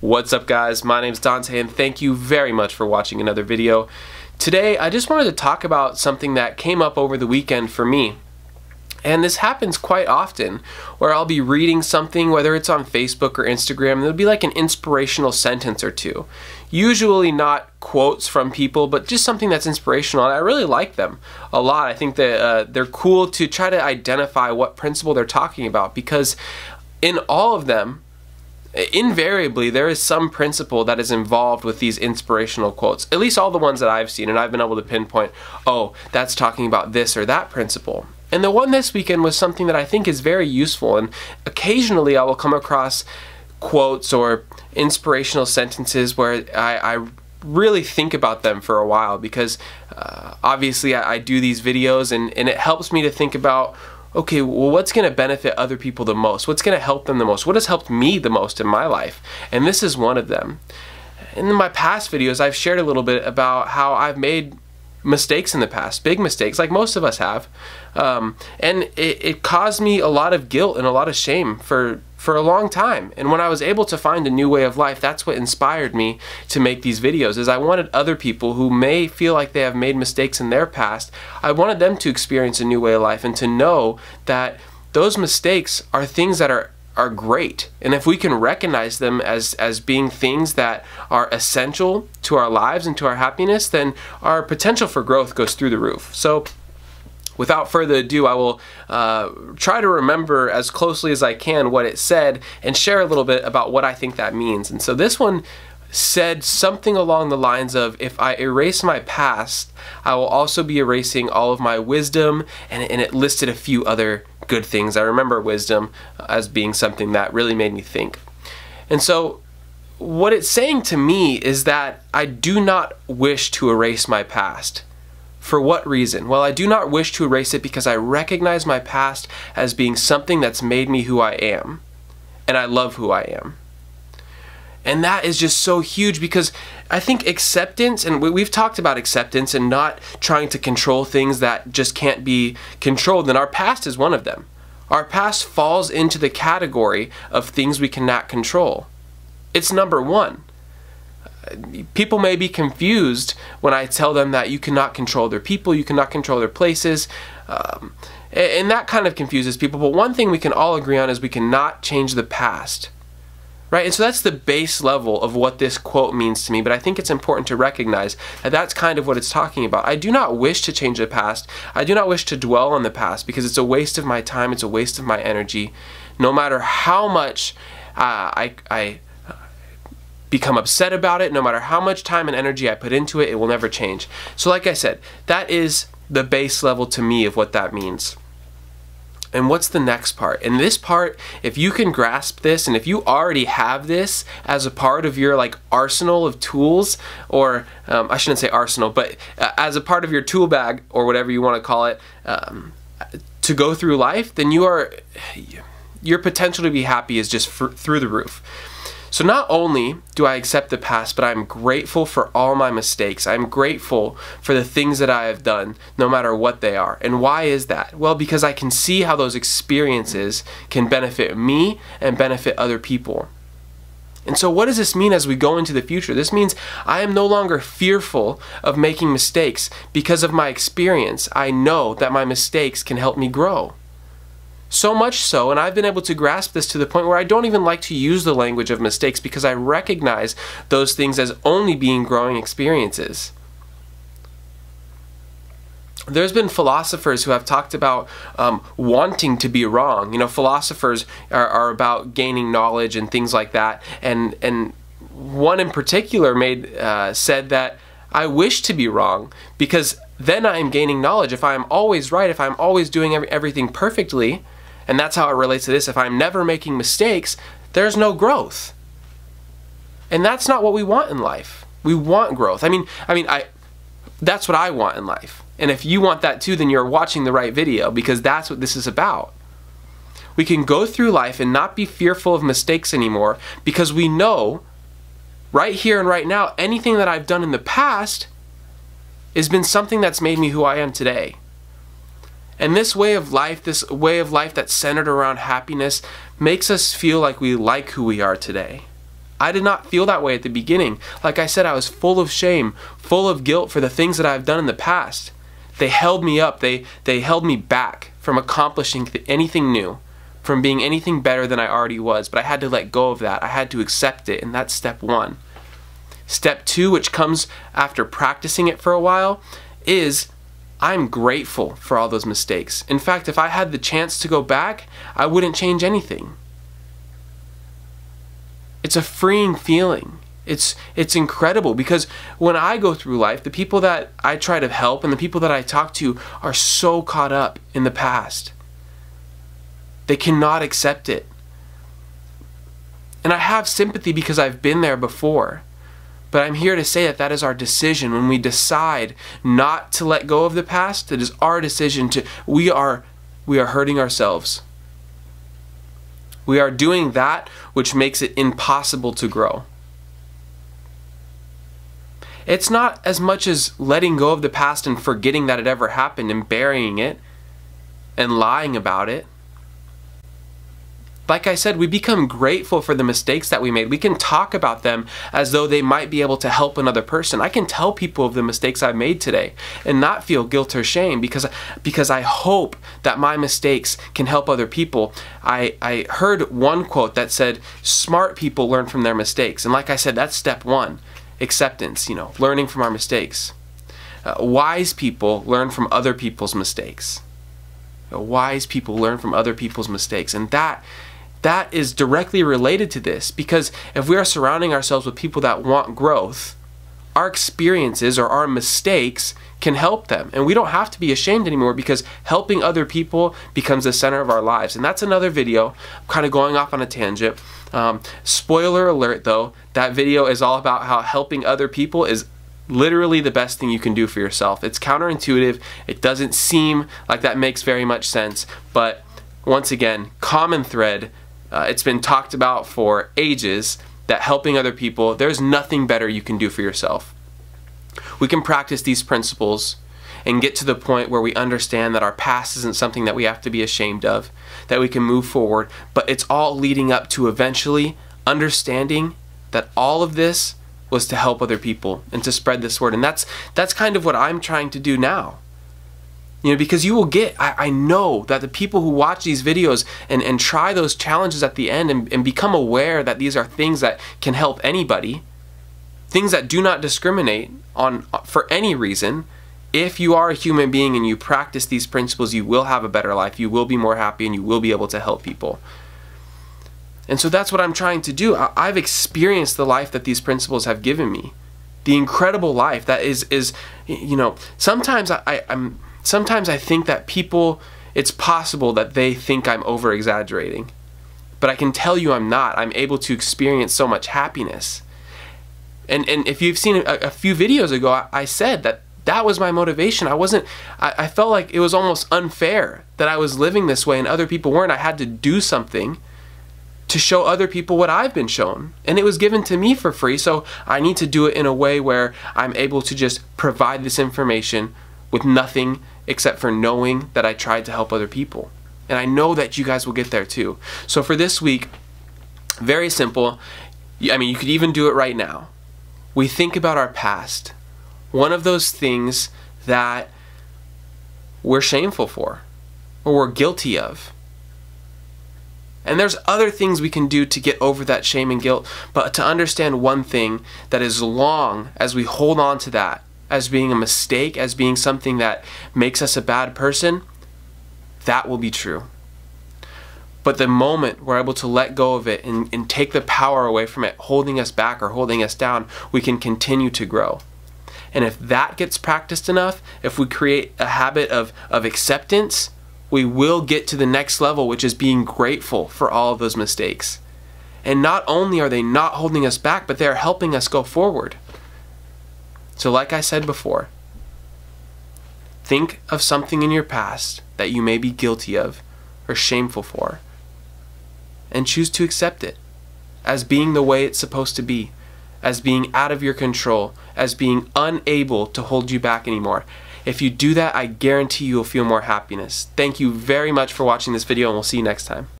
What's up guys, my name is Dante and thank you very much for watching another video. Today I just wanted to talk about something that came up over the weekend for me. And this happens quite often where I'll be reading something, whether it's on Facebook or Instagram, and it'll be like an inspirational sentence or two. Usually not quotes from people, but just something that's inspirational. And I really like them a lot. I think that uh, they're cool to try to identify what principle they're talking about because in all of them, invariably there is some principle that is involved with these inspirational quotes at least all the ones that i've seen and i've been able to pinpoint oh that's talking about this or that principle. And the one this weekend was something that i think is very useful and occasionally i will come across quotes or inspirational sentences where i, I really think about them for a while because uh, obviously I, I do these videos and, and it helps me to think about okay, well, what's going to benefit other people the most? What's going to help them the most? What has helped me the most in my life? And this is one of them. In my past videos, I've shared a little bit about how I've made mistakes in the past, big mistakes, like most of us have. Um, and it, it caused me a lot of guilt and a lot of shame for for a long time. And when I was able to find a new way of life, that's what inspired me to make these videos is I wanted other people who may feel like they have made mistakes in their past, I wanted them to experience a new way of life and to know that those mistakes are things that are are great. And if we can recognize them as as being things that are essential to our lives and to our happiness, then our potential for growth goes through the roof. So without further ado, I will uh, try to remember as closely as I can what it said and share a little bit about what I think that means. And so this one said something along the lines of if I erase my past, I will also be erasing all of my wisdom, and, and it listed a few other good things. I remember wisdom as being something that really made me think. And so what it's saying to me is that I do not wish to erase my past. For what reason? Well, I do not wish to erase it because I recognize my past as being something that's made me who I am. And I love who I am. And that is just so huge because I think acceptance, and we've talked about acceptance and not trying to control things that just can't be controlled, and our past is one of them. Our past falls into the category of things we cannot control. It's number one people may be confused when I tell them that you cannot control their people, you cannot control their places, um, and that kind of confuses people. But one thing we can all agree on is we cannot change the past. Right? And so that's the base level of what this quote means to me, but I think it's important to recognize that that's kind of what it's talking about. I do not wish to change the past. I do not wish to dwell on the past because it's a waste of my time, it's a waste of my energy. No matter how much uh, I, I become upset about it. No matter how much time and energy I put into it, it will never change. So, like I said, that is the base level to me of what that means. And what's the next part? And this part, if you can grasp this and if you already have this as a part of your like arsenal of tools, or um, I shouldn't say arsenal, but uh, as a part of your tool bag or whatever you want to call it, um, to go through life, then you are, your potential to be happy is just through the roof. So not only do I accept the past, but I'm grateful for all my mistakes. I'm grateful for the things that I have done, no matter what they are. And why is that? Well, because I can see how those experiences can benefit me and benefit other people. And so, what does this mean as we go into the future? This means I am no longer fearful of making mistakes because of my experience. I know that my mistakes can help me grow. So much so, and I've been able to grasp this to the point where I don't even like to use the language of mistakes because I recognize those things as only being growing experiences. There's been philosophers who have talked about um, wanting to be wrong. You know, philosophers are, are about gaining knowledge and things like that. And and one in particular made uh, said that I wish to be wrong because then I am gaining knowledge. If I am always right, if I'm always doing every, everything perfectly, and that's how it relates to this. If I'm never making mistakes, there's no growth. And that's not what we want in life. We want growth. I mean, I mean, I that's what I want in life. And if you want that too, then you're watching the right video because that's what this is about. We can go through life and not be fearful of mistakes anymore because we know right here and right now anything that I've done in the past has been something that's made me who I am today. And this way of life, this way of life that's centered around happiness, makes us feel like we like who we are today. I did not feel that way at the beginning. Like I said, I was full of shame, full of guilt for the things that I've done in the past. They held me up, they, they held me back from accomplishing anything new, from being anything better than I already was. But I had to let go of that. I had to accept it, and that's step one. Step two, which comes after practicing it for a while, is I'm grateful for all those mistakes. In fact, if I had the chance to go back, I wouldn't change anything. It's a freeing feeling. It's it's incredible because when I go through life, the people that I try to help and the people that I talk to are so caught up in the past. They cannot accept it. And I have sympathy because I've been there before. But I'm here to say that that is our decision when we decide not to let go of the past. It is our decision to we are we are hurting ourselves. We are doing that which makes it impossible to grow. It's not as much as letting go of the past and forgetting that it ever happened and burying it and lying about it. Like I said, we become grateful for the mistakes that we made. We can talk about them as though they might be able to help another person. I can tell people of the mistakes I've made today and not feel guilt or shame because because I hope that my mistakes can help other people. I, I heard one quote that said, smart people learn from their mistakes. And like I said, that's step one, acceptance, you know, learning from our mistakes. Uh, wise people learn from other people's mistakes. wise people learn from other people's mistakes. And that that is directly related to this because if we are surrounding ourselves with people that want growth, our experiences or our mistakes can help them. And we don't have to be ashamed anymore because helping other people becomes the center of our lives. And that's another video. I'm kind of going off on a tangent. Um, spoiler alert though, that video is all about how helping other people is literally the best thing you can do for yourself. It's counterintuitive. It doesn't seem like that makes very much sense. But once again, common thread uh, it's been talked about for ages that helping other people, there's nothing better you can do for yourself. We can practice these principles and get to the point where we understand that our past isn't something that we have to be ashamed of, that we can move forward, but it's all leading up to eventually understanding that all of this was to help other people and to spread this word. And that's that's kind of what I'm trying to do now. You know, because you will get, I, I, know that the people who watch these videos and, and try those challenges at the end and, and become aware that these are things that can help anybody, things that do not discriminate on uh, for any reason, if you are a human being and you practice these principles, you will have a better life, you will be more happy, and you will be able to help people. And so that's what I'm trying to do. I, I've experienced the life that these principles have given me. The incredible life that is, is you know, sometimes I, I, I'm sometimes I think that people, it's possible that they think I'm over exaggerating. But I can tell you I'm not. I'm able to experience so much happiness. And, and if you've seen a, a few videos ago, I, I, said that that was my motivation. I wasn't, I, I felt like it was almost unfair that I was living this way and other people weren't. I had to do something to show other people what I've been shown. And it was given to me for free, so I need to do it in a way where I'm able to just provide this information with nothing except for knowing that I tried to help other people. And I know that you guys will get there too. So for this week, very simple. I mean, you could even do it right now. We think about our past. One of those things that we're shameful for or we're guilty of. And there's other things we can do to get over that shame and guilt, but to understand one thing that as long as we hold on to that, as being a mistake, as being something that makes us a bad person, that will be true. But the moment we're able to let go of it and, and take the power away from it, holding us back or holding us down, we can continue to grow. And if that gets practiced enough, if we create a habit of, of acceptance, we will get to the next level, which is being grateful for all of those mistakes. And not only are they not holding us back, but they are helping us go forward. So, like I said before, think of something in your past that you may be guilty of or shameful for, and choose to accept it as being the way it's supposed to be, as being out of your control, as being unable to hold you back anymore. If you do that, I guarantee you'll feel more happiness. Thank you very much for watching this video, and we'll see you next time.